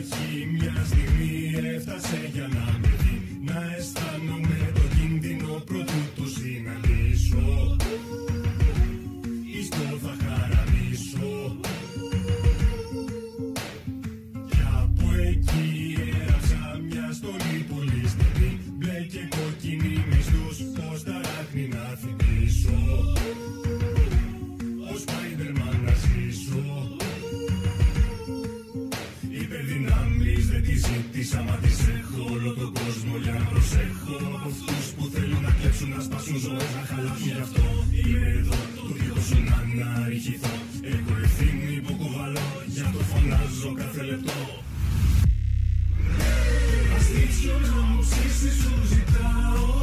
αρχή μια στιγμή έφτασε για να Σταματήσε έχω όλο τον κόσμο για να προσέχω. Αυτούς που θέλουν να κλέψουν, να σπάσουν ζωές, να χαλάσουν γι' αυτό. Είμαι εδώ, το δίχως σου να αναρριχηθώ Έχω ευθύνη που κουβαλώ, γι' αυτό φωνάζω κάθε λεπτό. Αστίτσιο να μου ψήσεις σου ζητάω.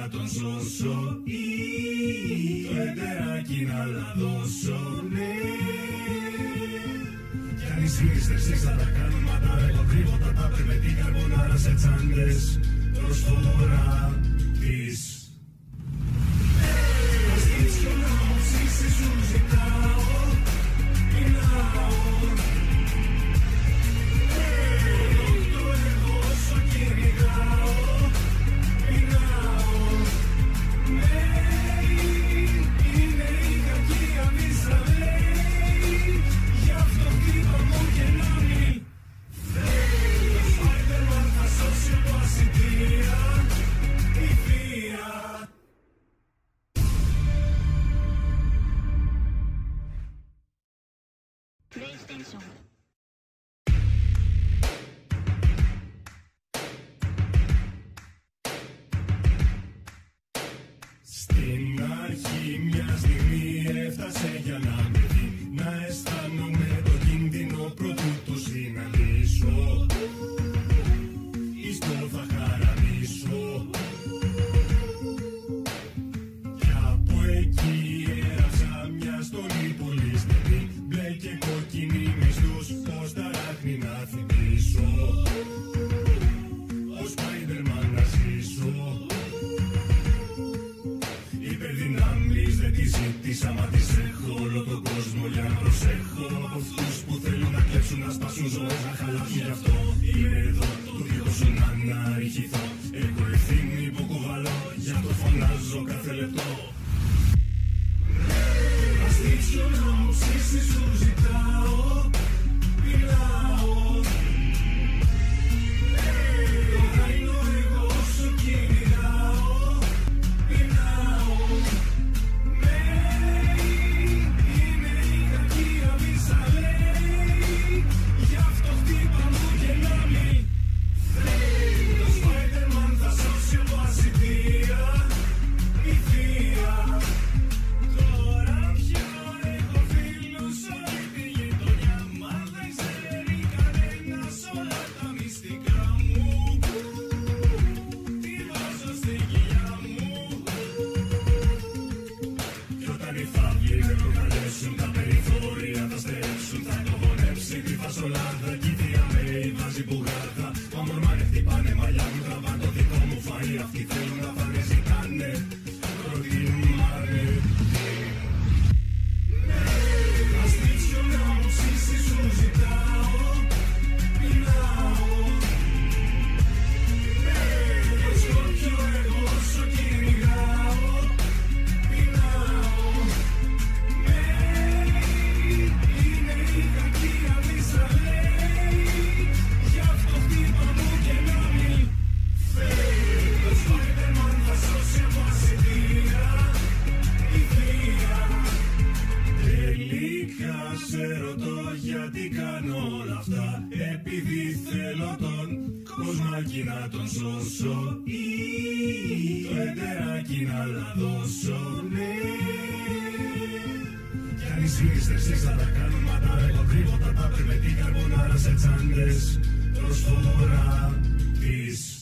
να τον σώσω. Ή το εντεράκι να λαδώσω ναι. Κι αν οι συνειστρήσεις θα τα κάνουν μαντάρα εγώ κρύβω τα τάπερ με την καρμπονάρα σε τσάντες. Προσφορά ανησυχηθώ Έχω ευθύνη που κουβαλώ αυτό κάθε λεπτό. Σε ατσάντες, το μωρά της.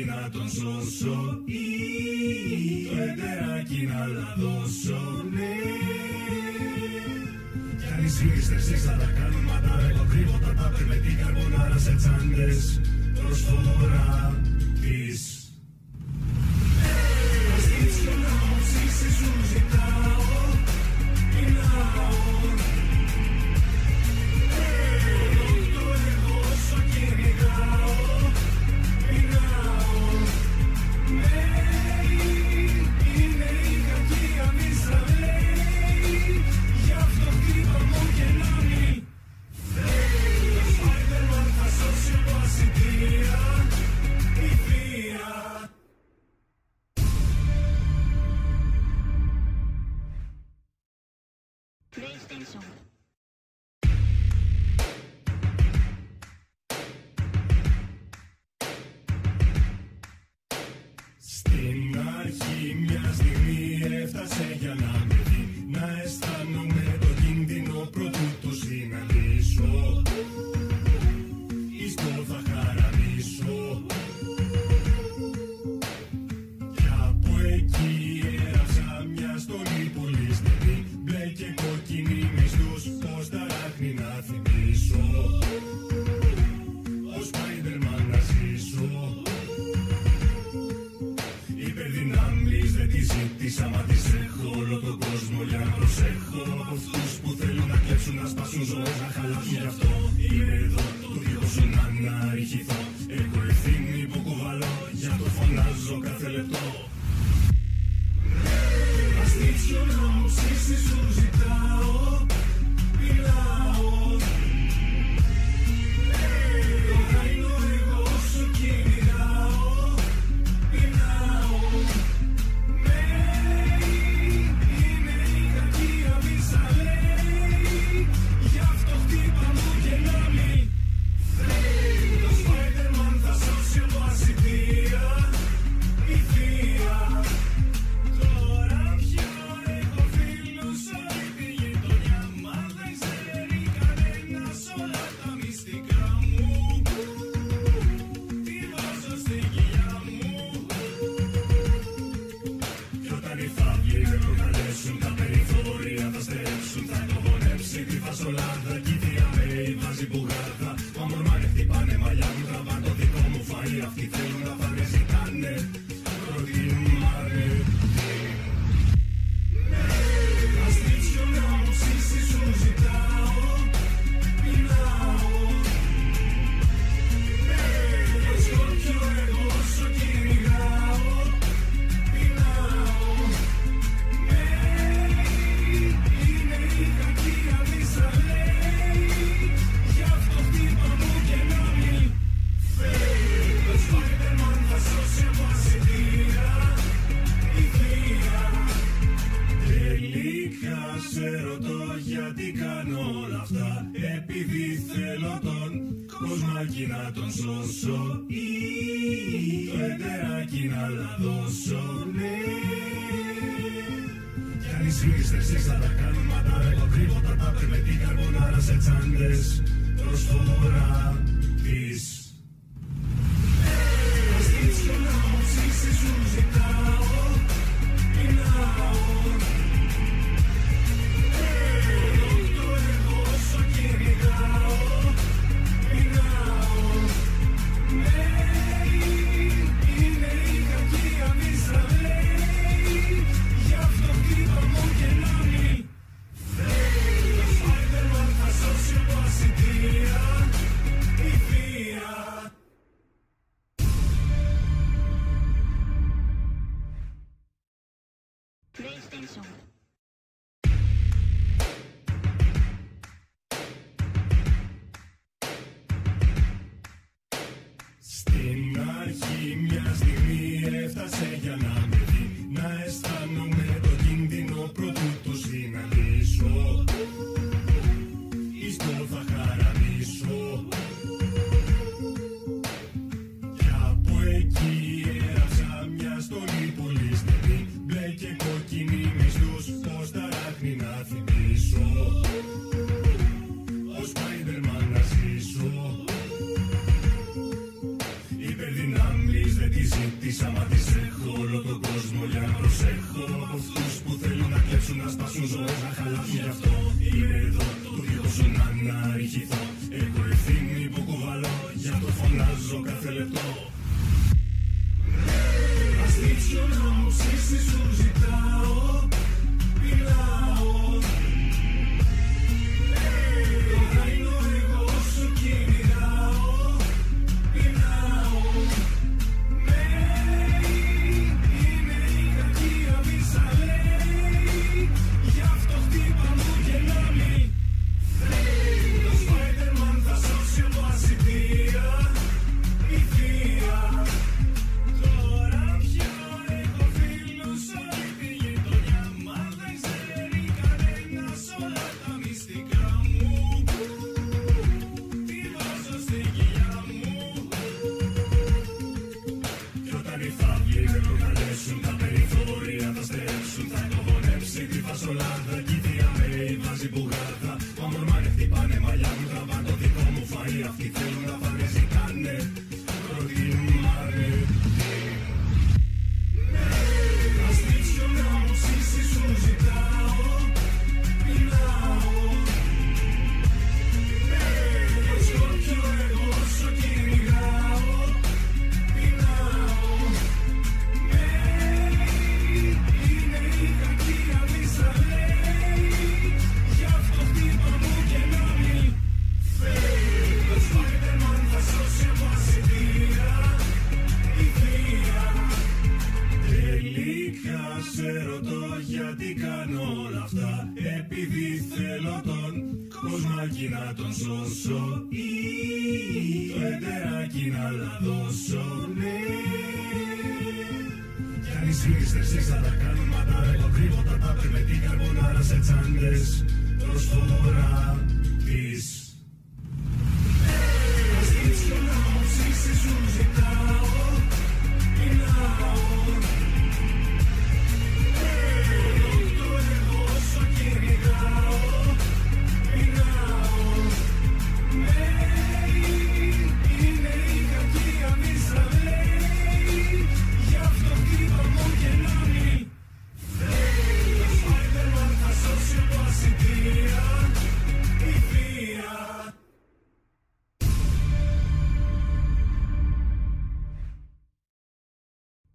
εντεράκι να τον σώσω. Το εντεράκι να τα δώσω. Ναι. Κι αν οι σφίγγιστες θα τα κάνουν Μα τα κρύβω τα τάπερ με την καρμπονάρα σε τσάντες. Προσφορά.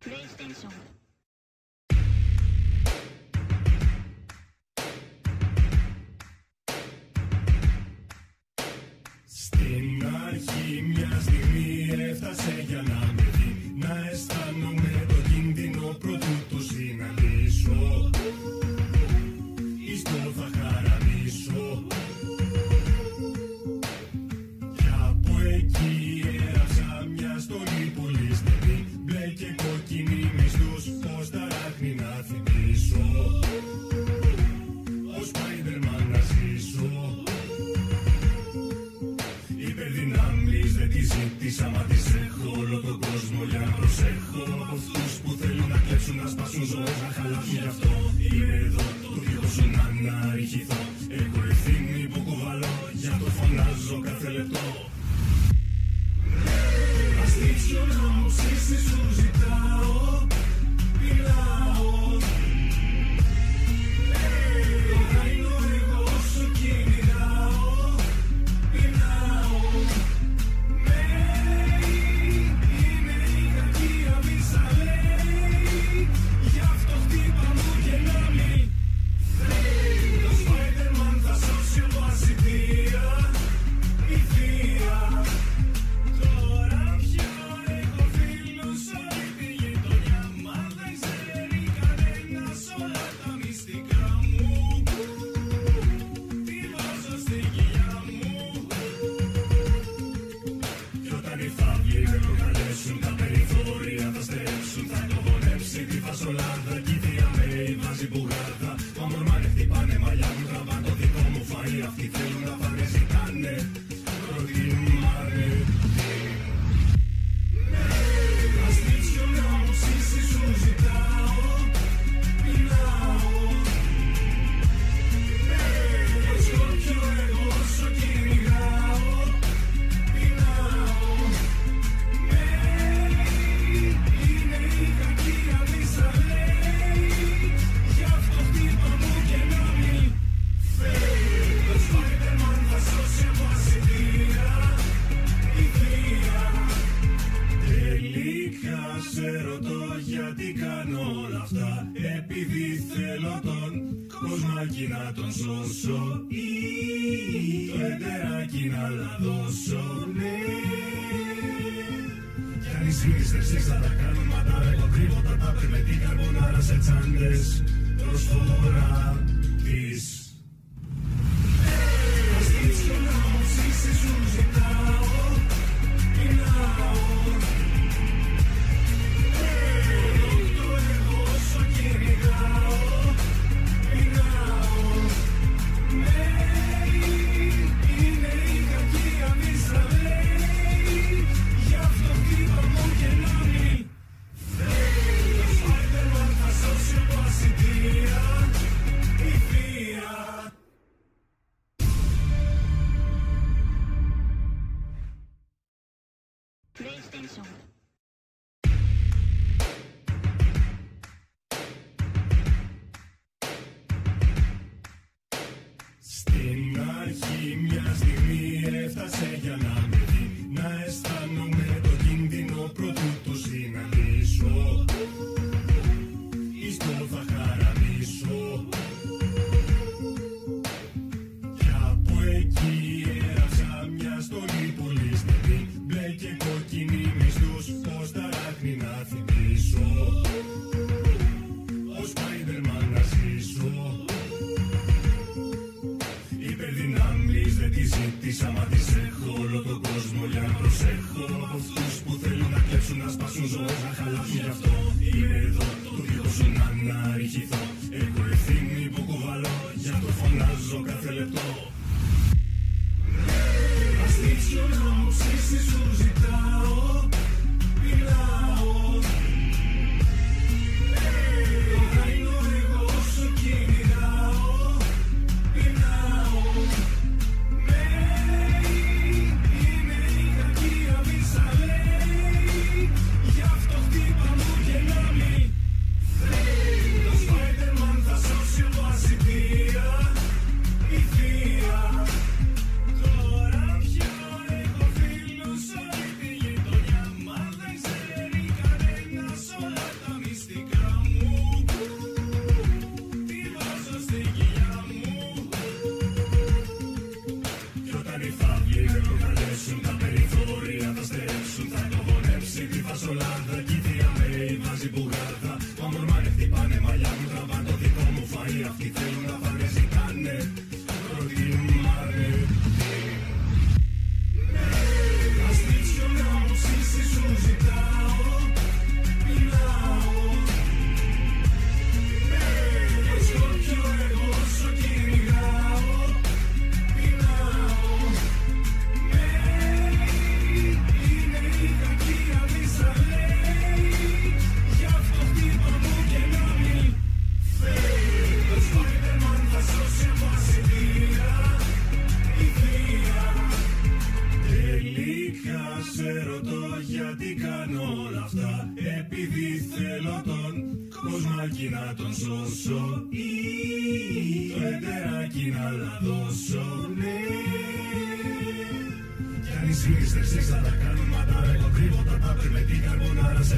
プレイステーション。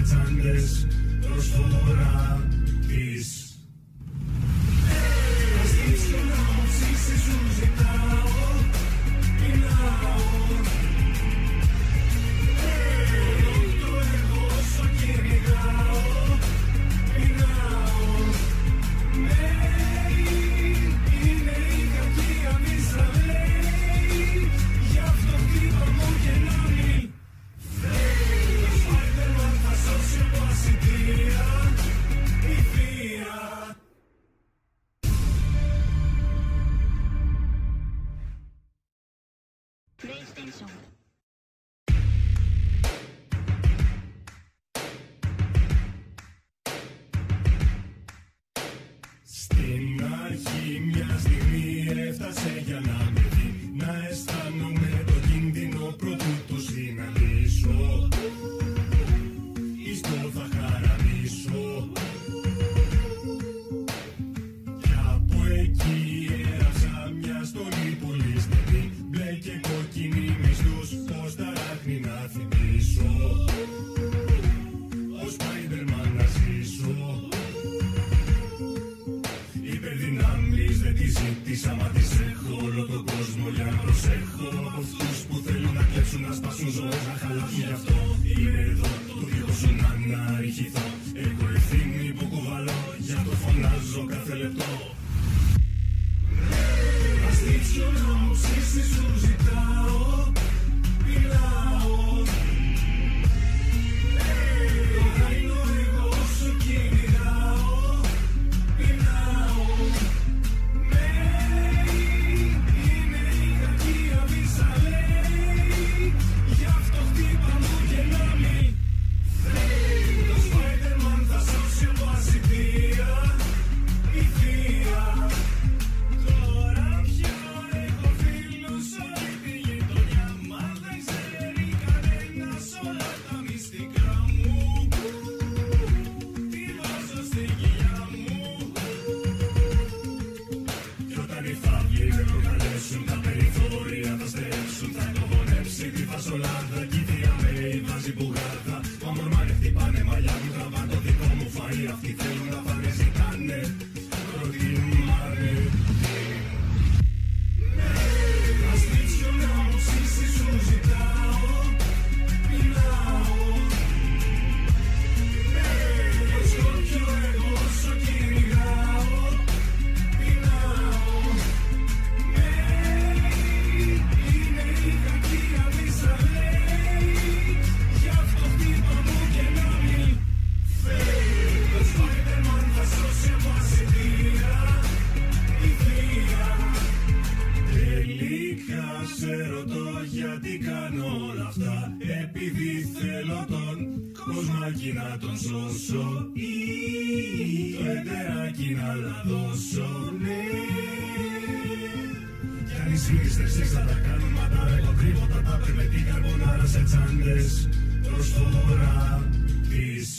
It's under σου να αναρριχηθώ που κουβαλώ. Για το φωνάζω κάθε λεπτό. Ας να μου Σε τσάντε προς το βορρά της.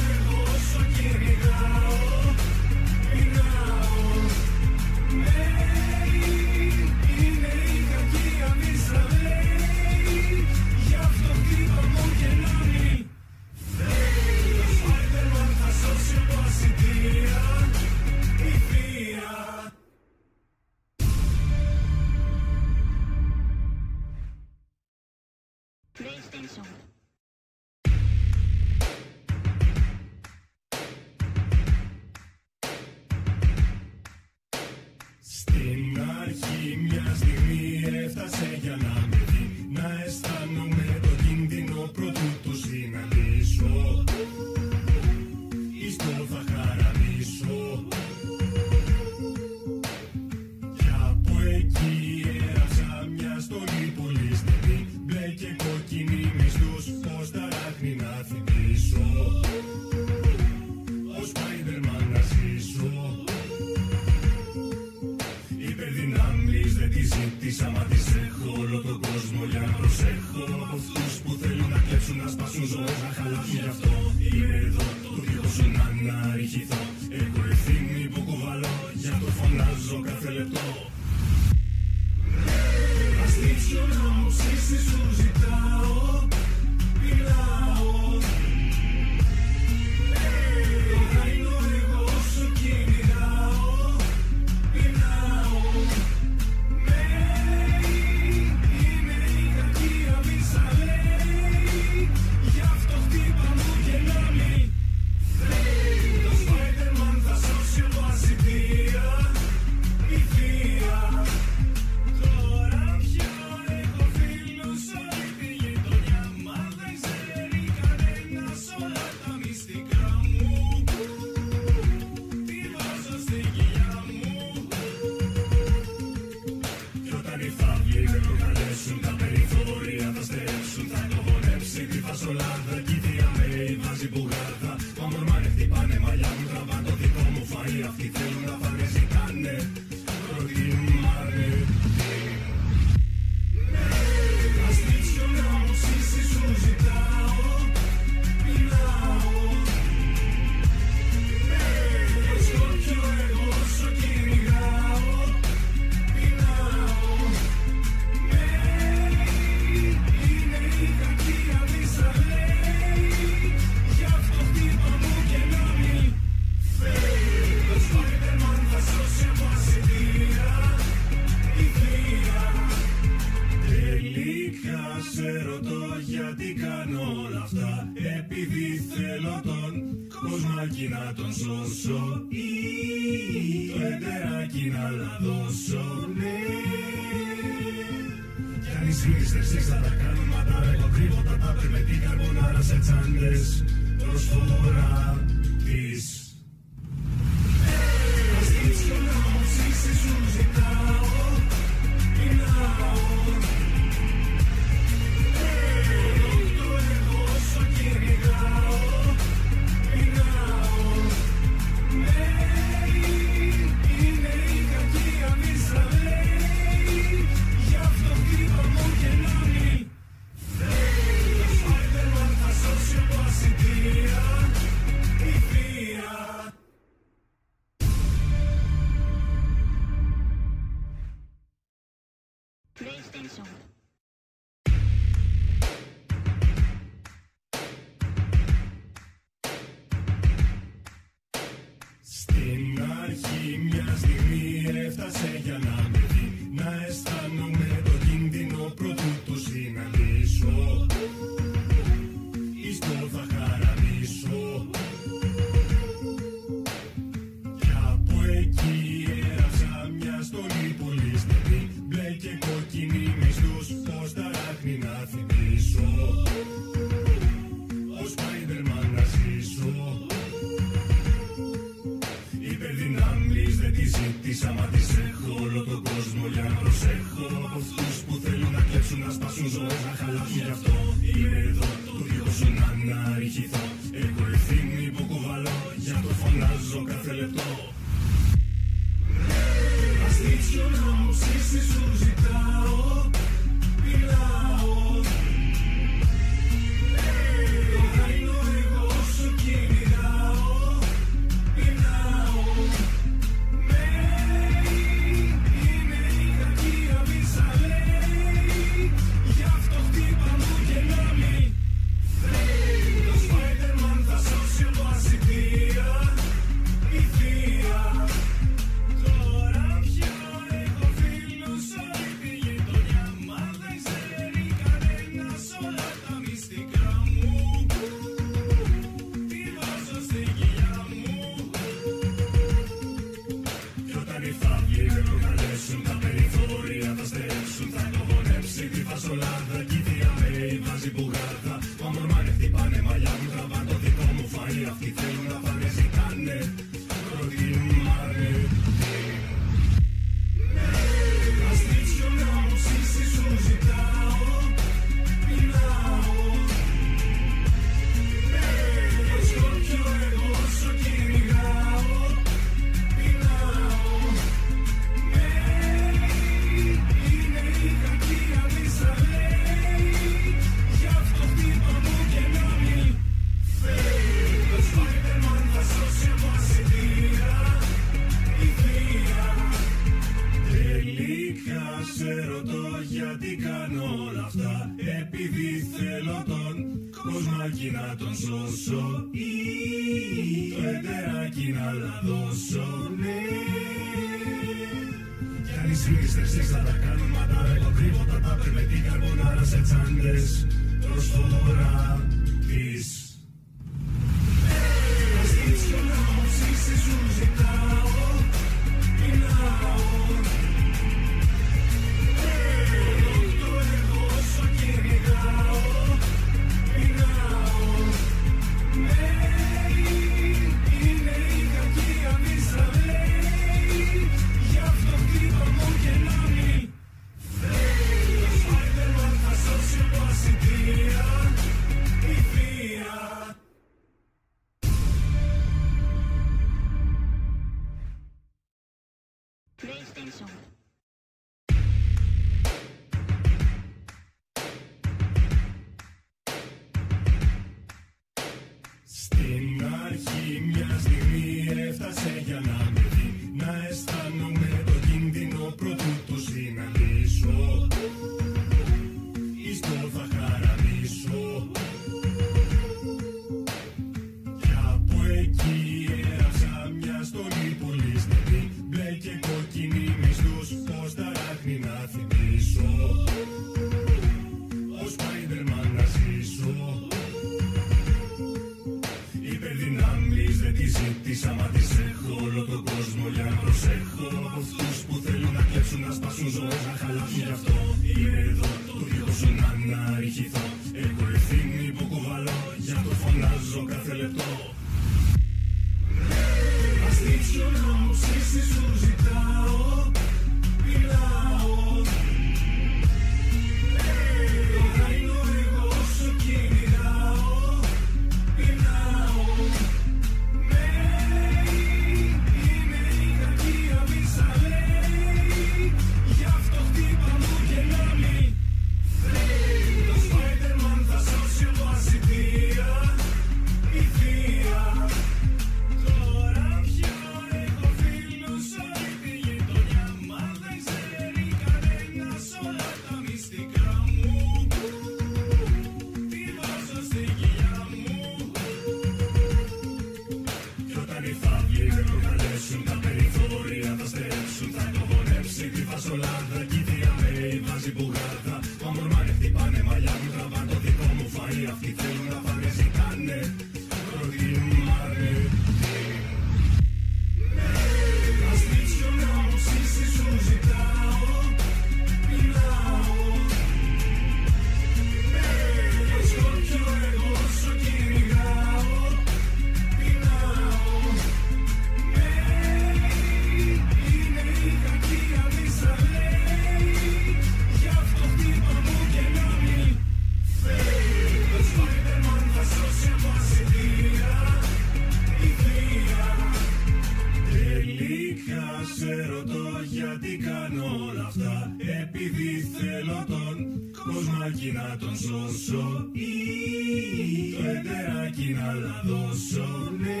κάνω όλα αυτά επειδή θέλω τον κοσμάκι να τον σώσω ή το εντεράκι να λαδώσω ναι.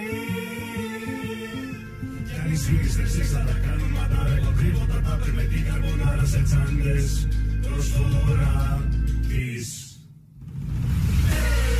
Κι αν οι συνειστρεψείς θα τα κάνουν τα τρίποτα τα περπετή καρμπονάρα σε τσάντες. Προσφορά της. Hey,